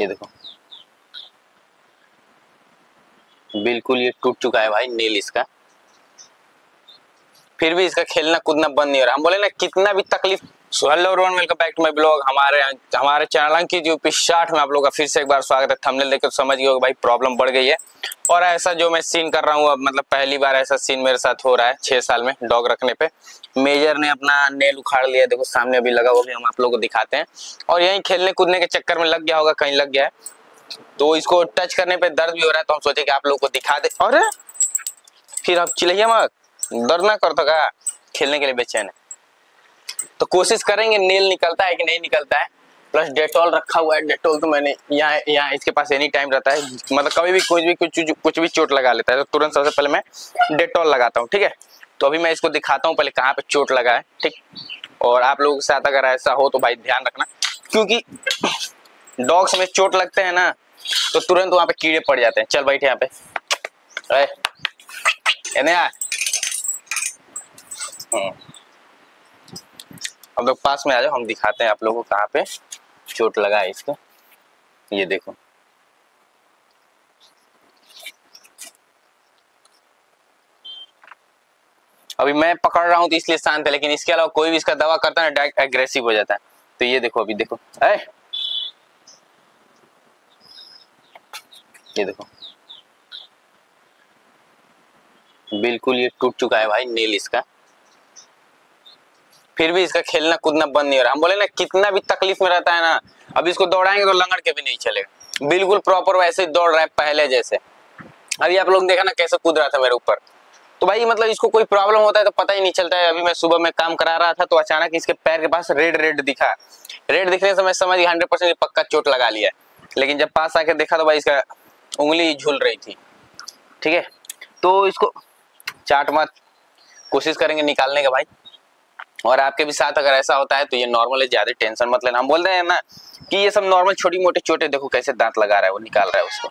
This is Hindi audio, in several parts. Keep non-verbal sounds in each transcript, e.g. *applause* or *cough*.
ये देखो। बिल्कुल ये टूट चुका है भाई, नेल इसका। फिर भी इसका खेलना कूदना बंद नहीं हो रहा। हम बोले ना, कितना भी तकलीफ़ so hello everyone welcome back to my blog हमारे हमारे चैनल अंकित यूपी शार्ट में आप लोगों का फिर से एक बार स्वागत है। थंबनेल देखकर तो समझ गए भाई प्रॉब्लम बढ़ गई है। और ऐसा जो मैं सीन कर रहा हूँ अब मतलब पहली बार ऐसा सीन मेरे साथ हो रहा है छह साल में डॉग रखने पे। मेजर ने अपना नेल उखाड़ लिया देखो, सामने अभी लगा हुआ भी हम आप लोगों को दिखाते हैं। और यही खेलने कूदने के चक्कर में लग गया होगा, कहीं लग गया है। तो इसको टच करने पे दर्द भी हो रहा है तो हम सोचे कि आप लोगों को दिखा दे। और फिर आप चिल्लाइए मत। दर्द ना करता का खेलने के लिए बेचैन है। तो कोशिश करेंगे नेल निकलता है कि नहीं निकलता है। प्लस डेटॉल रखा हुआ है डेटॉल तो मैंने यहाँ यहाँ इसके पास एनी टाइम रहता है। मतलब कभी भी कुछ भी, कुछ कुछ भी चोट लगा लेता है तो तुरंत सबसे पहले मैं डेटॉल लगाता हूँ, ठीक है? तो अभी मैं इसको दिखाता हूँ, पहले कहाँ पे चोट लगा है, ठीक? और आप लोगों के साथ अगर ऐसा हो तो भाई ध्यान रखना, क्योंकि डॉग्स में चोट लगते हैं ना तो तुरंत वहाँ पे कीड़े पड़ जाते हैं। चल बैठे यहाँ पे। अरे एने अब लोग पास में आ जाओ, हम दिखाते हैं आप लोगों को कहाँ पे चोट लगा है इसको। ये देखो। अभी मैं पकड़ रहा हूँ तो इसलिए शांत है, लेकिन इसके अलावा कोई भी इसका दवा करता है ना डायरेक्ट एग्रेसिव हो जाता है। तो ये देखो अभी देखो। ए ये देखो। बिल्कुल ये टूट चुका है भाई, नेल इसका। फिर भी इसका खेलना कूदना बंद नहीं हो रहा। हम बोले ना, कितना भी तकलीफ़ में रहता है ना, अब इसको दौड़ाएँगे तो लंगड़ के भी नहीं चलेगा। बिल्कुल प्रॉपर वैसे ही दौड़ रहा है पहले जैसे। अभी आप लोग देखा ना कैसे कूद रहा था मेरे ऊपर। तो भाई मतलब इसको कोई प्रॉब्लम होता है तो पता ही नहीं चलता है। अभी मैं सुबह में काम करा रहा था तो अचानक इसके पैर के पास रेड रेड दिखा। रेड दिखने से मैं समझ गया हंड्रेड परसेंट पक्का चोट लगा लिया लेकिन जब पास आके देखा तो भाई इसका उंगली झूल रही थी। ठीक है? तो इसको चाट मत कोशिश करेंगे निकालने का भाई। और आपके भी साथ अगर ऐसा होता है तो ये नॉर्मल है ज़्यादा टेंशन मत लेना। हम बोल रहे हैं ना कि ये सब नॉर्मल छोटी मोटी चोटे, देखो कैसे दांत लगा रहा है, वो निकाल रहा है उसको।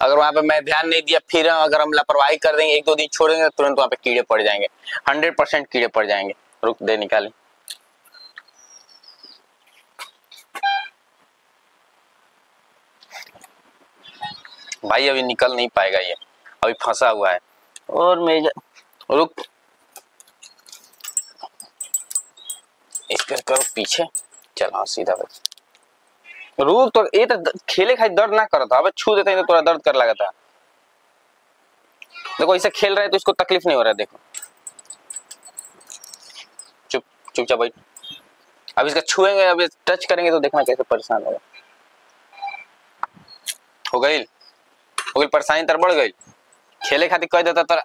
अगर वहाँ पे मैं ध्यान नहीं दिया, फिर अगर हम लापरवाही कर देंगे, एक दो दिन छोड़ेंगे तो तुरंत वहाँ पे कीड़े पड़ जाएँगे। हंड्रेड कीड़े पड़ जाएँगे। रुक, दे निकालें। भाई, अभी निकल नहीं पाएगा ये। अभी फंसा हुआ है। और मेजर रुक। इसके करो, पीछे। चल हाँ सीधा बस रुक तो ये तो खेले खाई दर्द ना करता अब छू देते हैं तो थोड़ा दर्द कर लगा था देखो ऐसे खेल रहे तो इसको तकलीफ़ नहीं हो रहा है, देखो। चुप, चुपचाप बैठ। अब इसका छुएँगे, अब टच करेंगे तो देखना कैसे परेशान होगा हो गई? हो गई, परेशानी तर बढ़ गई। खेले खातिर कह देता तर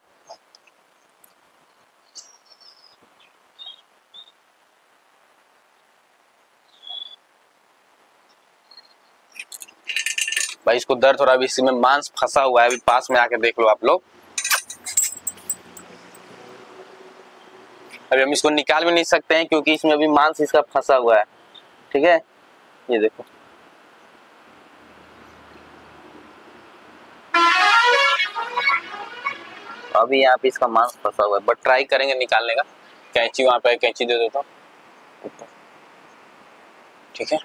भाई, इसको दर्द हो रहा है इसमें मांस फंसा हुआ है, अभी पास में आके देख लो आप लोग। अभी हम इसको निकाल भी नहीं सकते हैं, क्योंकि इसमें अभी मांस इसका फंसा हुआ है। ठीक है? ये देखो। अभी यहाँ पे इसका मांस फंसा हुआ है बट ट्राई करेंगे निकालने का। कैंची वहाँ पे, कैंची दे देता हूँ। ठीक है?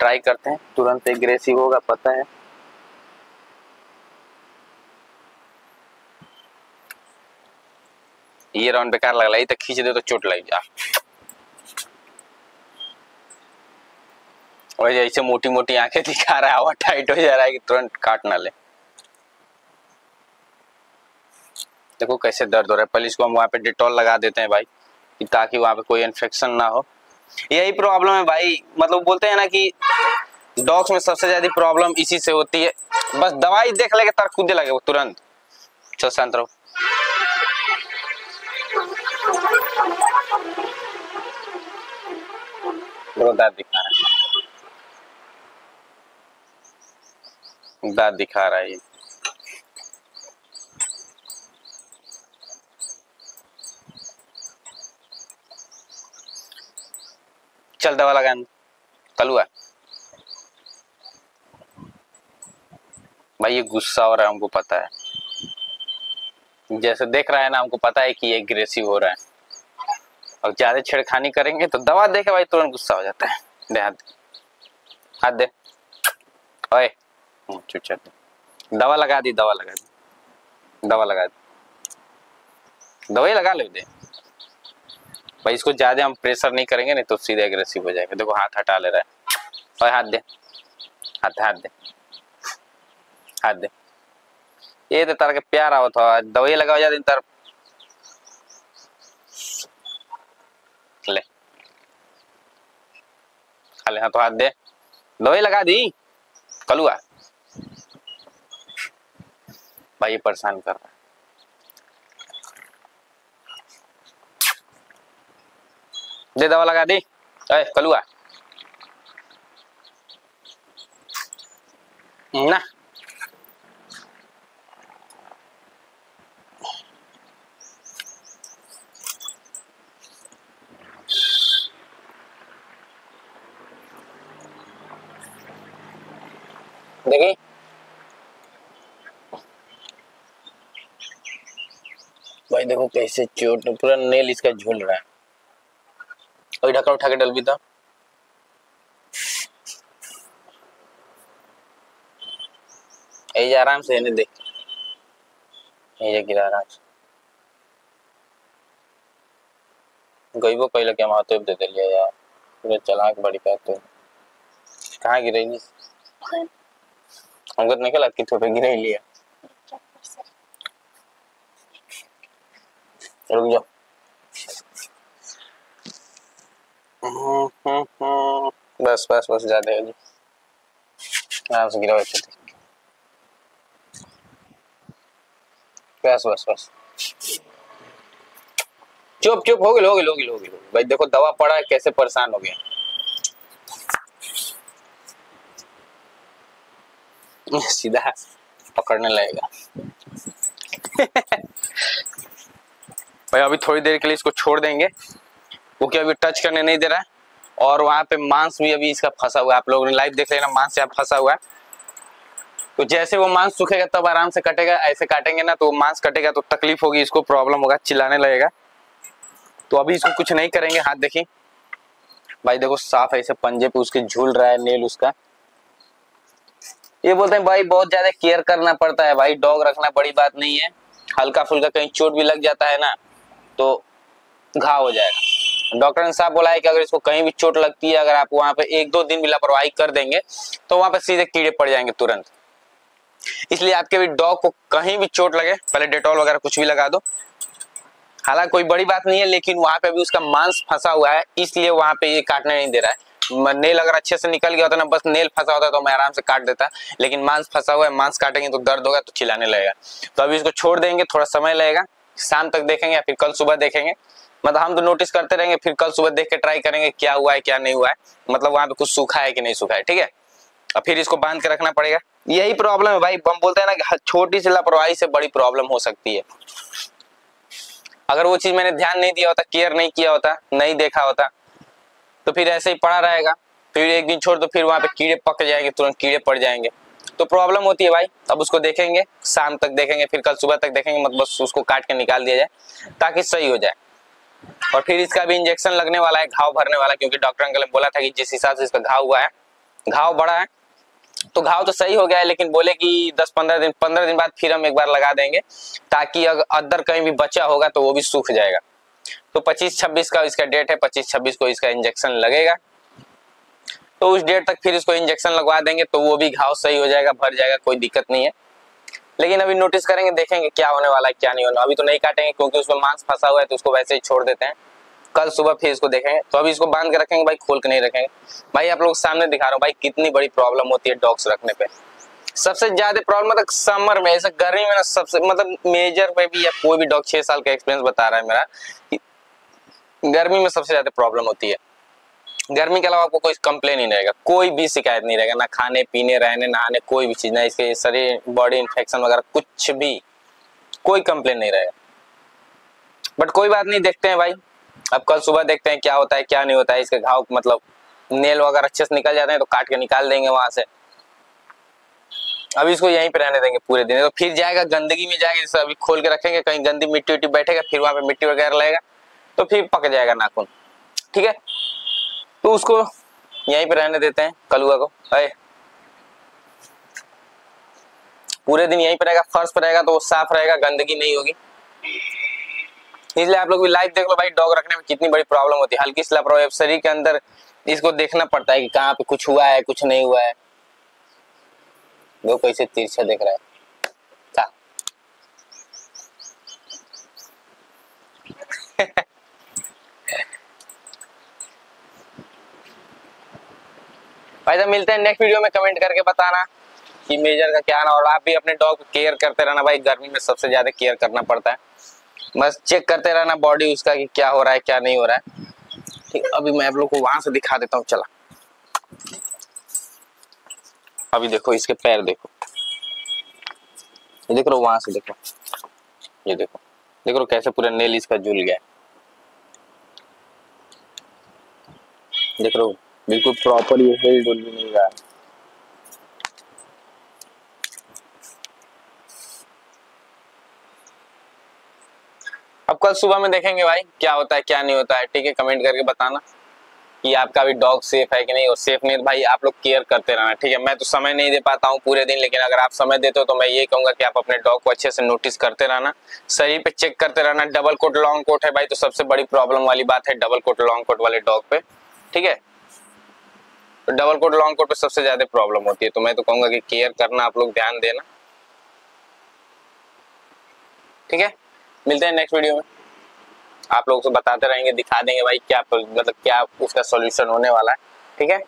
ट्राई करते हैं। तुरंत एग्रेसिव होगा, पता है। ये राउंड बेकार लग रहा है तो खींच दे तो चोट लग जा। और ऐसे मोटी मोटी आँखें दिखा रहा है, हवा टाइट हो जा रहा है कि तुरंत काट ना ले। देखो कैसे दर्द हो रहा है। पहले इसको हम वहाँ पे डिटॉल लगा देते हैं भाई, कि ताकि वहाँ पे कोई इन्फेक्शन ना हो। यही प्रॉब्लम है भाई। मतलब बोलते हैं ना कि डॉग्स में सबसे ज़्यादा प्रॉब्लम इसी से होती है। बस दवाई देख लेके तर कूदे लगे वो तुरंत। चल शांत रहो। दिखा रहा है। दिखा रहा है चल दवा लगा कलुआ भाई ये गुस्सा हो रहा है हमको पता है। जैसे देख रहा है ना हमको पता है कि ये एग्रेसिव हो रहा है। और ज़्यादा छेड़खानी करेंगे तो दवा दे के भाई तुरंत गुस्सा हो जाता है। दे हाथ हाथ दे। ओए हम्म, दवा लगा दी दवा लगा दी। दवा लगा दी। दवाई लगा ले दे। भाई, इसको ज़्यादा हम प्रेशर नहीं करेंगे, नहीं तो सीधे एग्रेसिव हो जाएगा। देखो, हाथ हटा ले रहा है। और हाथ दे। हाथ हाथ दे। हाथ दे। ये तो तार के प्यार आवत हो। दवाई लगाओ जा दिन तार। ले। खाले हाथ तो हाथ दे। दवाई लगा दी। कलुआ। भाई परेशान कर रहा है। दे दवा लगा दी। अरे कलुआ। ना। देखी? भाई देखो कैसे चोट, पूरा नेल इसका झूल रहा है। अभी ढक्कन उठा के डल भी था। आराम से देख गिरा आराम से गईबो पहले क्या मातो दे दिया यार। पूरा चलाक बड़ी का तो कहाँ गिरे हमको तो नहीं लगा कि थोड़े गिरे लिया। रुक जाओ। बस बस बस ज़्यादा है जी। आराम से गिरा अच्छे बस बस बस। चुप चुप, हो गए गए, हो गए। भाई देखो, दवा पड़ा है, कैसे परेशान हो गया। सीधा पकड़ने लगेगा। *laughs* भाई, अभी थोड़ी देर के लिए इसको छोड़ देंगे। क्योंकि अभी टच करने नहीं दे रहा है? और वहाँ पे मांस भी अभी इसका फंसा हुआ है। आप लोगों ने लाइव देख लेना मांस यहाँ फंसा हुआ है। तो जैसे वो मांस सूखेगा, तब आराम से कटेगा। ऐसे काटेंगे ना तो मांस कटेगा तो तकलीफ़ होगी, इसको प्रॉब्लम होगा, चिल्लाने लगेगा। तो अभी इसको कुछ नहीं करेंगे। हाथ देखिए। भाई देखो, साफ़ ऐसे पंजे पे उसके झूल रहा है नेल उसका। ये बोलते हैं, भाई बहुत ज़्यादा केयर करना पड़ता है भाई। डॉग रखना बड़ी बात नहीं है। हल्का फुल्का कहीं चोट भी लग जाता है ना तो घाव हो जाएगा। डॉक्टर ने साहब बोला है कि अगर इसको कहीं भी चोट लगती है, अगर आप वहाँ पे एक दो दिन भी लापरवाही कर देंगे तो वहाँ पे सीधे कीड़े पड़ जाएँगे तुरंत। इसलिए आपके भी डॉग को कहीं भी चोट लगे, पहले डेटॉल वगैरह कुछ भी लगा दो। हालाँकि कोई बड़ी बात नहीं है, लेकिन वहाँ पे अभी उसका मांस फंसा हुआ है, इसलिए वहाँ पे ये काटने नहीं दे रहा है। नेल अगर अच्छे से निकल गया होता ना, बस नेल फंसा होता तो मैं आराम से काट देता, लेकिन मांस फंसा हुआ है, मांस काटेंगे तो दर्द होगा तो चिल्लाने लगेगा। तो अभी इसको छोड़ देंगे, थोड़ा समय लगेगा, शाम तक देखेंगे या फिर कल सुबह देखेंगे। मतलब हम तो नोटिस करते रहेंगे, फिर कल सुबह देख के ट्राई करेंगे क्या हुआ है, क्या नहीं हुआ है। मतलब वहाँ पे कुछ सूखा है कि नहीं सूखा है, ठीक है? और फिर इसको बाँध के रखना पड़ेगा। यही प्रॉब्लम है भाई, हम बोलते हैं ना छोटी सी लापरवाही से बड़ी प्रॉब्लम हो सकती है। अगर वो चीज़ मैंने ध्यान नहीं दिया होता केयर नहीं किया होता, नहीं देखा होता तो फिर ऐसे ही पड़ा रहेगा। फिर एक दिन छोड़ तो फिर वहाँ पे कीड़े पक जाएँगे, तुरंत कीड़े पड़ जाएँगे। तो प्रॉब्लम होती है भाई, अब उसको देखेंगे, शाम तक देखेंगे, फिर कल सुबह तक देखेंगे मतलब उसको काट के निकाल दिया जाए, ताकि सही हो जाए। और फिर इसका भी इंजेक्शन लगने वाला है, घाव भरने वाला क्योंकि डॉक्टर अंकल ने बोला था कि जिस हिसाब से इसका घाव हुआ है, घाव बड़ा है तो घाव तो सही हो गया है, लेकिन बोले कि 10-15 दिन 15 दिन बाद फिर हम एक बार लगा देंगे, ताकि अगर अदर कहीं भी बचा होगा तो वो भी सूख जाएगा। तो 25-26 का इसका डेट है 25-26 को इसका इंजेक्शन लगेगा। तो उस डेट तक फिर इसको इंजेक्शन लगवा देंगे तो वो भी घाव सही हो जाएगा, भर जाएगा, कोई दिक्कत नहीं है। लेकिन अभी नोटिस करेंगे, देखेंगे क्या होने वाला है, क्या नहीं होना। अभी तो नहीं काटेंगे, क्योंकि उसमें मांस फंसा हुआ है तो उसको वैसे ही छोड़ देते हैं। कल सुबह फिर इसको देखेंगे। तो अभी इसको बाँध के रखेंगे, भाई खोल के नहीं रखेंगे। भाई आप लोग सामने दिखा रहा हूँ, भाई कितनी बड़ी प्रॉब्लम होती है डॉग्स रखने पे। सबसे ज़्यादा प्रॉब्लम मतलब समर में, ऐसा गर्मी में ना सबसे मतलब मेजर में भी या कोई भी डॉग छह साल का एक्सपीरियंस बता रहा है मेरा गर्मी में सबसे ज़्यादा प्रॉब्लम होती है। गर्मी के अलावा आपको कोई कंप्लेन नहीं रहेगा, कोई भी शिकायत नहीं रहेगा, ना खाने, पीने, रहने, नहाने, कोई भी चीज़, ना इसके शरीर बॉडी इन्फेक्शन वगैरह, कुछ भी, कोई कंप्लेन नहीं रहेगा। बट कोई बात नहीं, देखते हैं भाई। अब कल सुबह देखते हैं क्या होता है, क्या नहीं होता है, इसके घाव मतलब नेल वगैरह अच्छे से निकल जाते हैं तो काट के निकाल देंगे वहाँ से। अभी इसको यहीं पे रहने देंगे पूरे दिन। तो फिर जाएगा, गंदगी में जाएगा, जैसे अभी खोल के रखेंगे, कहीं गंदी मिट्टी उट्टी बैठेगा, फिर वहाँ पे मिट्टी वगैरह लगेगा तो फिर पक जाएगा नाखून। ठीक है? तो उसको यहीं पे रहने देते हैं, कलुआ को। अरे पूरे दिन यहीं पर रहेगा, फर्श पर रहेगा तो वो साफ़ रहेगा, गंदगी नहीं होगी। इसलिए आप लोग भी लाइव देख लो भाई डॉग रखने में कितनी बड़ी प्रॉब्लम होती है। हल्की सी लापरवाही शरीर के अंदर इसको देखना पड़ता है कि कहाँ पे कुछ हुआ है, कुछ नहीं हुआ है। वो कैसे तिरछा देख रहा है क्या भाई साहब, मिलते हैं नेक्स्ट वीडियो में कमेंट करके बताना कि मेजर का क्या ना, और आप भी अपने डॉग को केयर करते रहना भाई, गर्मी में सबसे ज़्यादा केयर करना पड़ता है। बस चेक करते रहना बॉडी उसका कि क्या हो रहा है, क्या नहीं हो रहा है। ठीक, अभी मैं आप लोग को वहाँ से दिखा देता हूँ, चला। अभी देखो, इसके पैर देखो। ये देख लो वहाँ से देखो। ये देखो। देख लो कैसे पूरा नेल इसका झूल गया देख लो बिल्कुल प्रॉपर ये हिल डुल भी नहीं रहा है। अब कल सुबह में देखेंगे भाई, क्या होता है, क्या नहीं होता है, ठीक है? कमेंट करके बताना कि आपका भी डॉग सेफ़ है कि नहीं। और सेफ़ नहीं तो भाई आप लोग केयर करते रहना, ठीक है? मैं तो समय नहीं दे पाता हूँ पूरे दिन, लेकिन अगर आप समय देते हो तो मैं ये कहूँगा कि आप अपने डॉग को अच्छे से नोटिस करते रहना। शरीर पे चेक करते रहना। डबल कोट लॉन्ग कोट है भाई तो सबसे बड़ी प्रॉब्लम वाली बात है डबल कोट लॉन्ग कोट वाले डॉग पे, ठीक है? तो डबल कोट लॉन्ग कोट पे सबसे ज़्यादा प्रॉब्लम होती है। तो मैं तो कहूँगा कि केयर करना, आप लोग ध्यान देना। ठीक है? मिलते हैं नेक्स्ट वीडियो में। आप लोग को बताते रहेंगे, दिखा देंगे भाई क्या मतलब क्या उसका सॉल्यूशन होने वाला है। ठीक है?